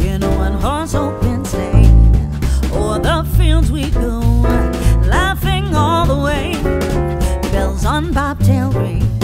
in one horse open sleigh. O'er the fields we go, laughing all the way. Bells on bobtail ring.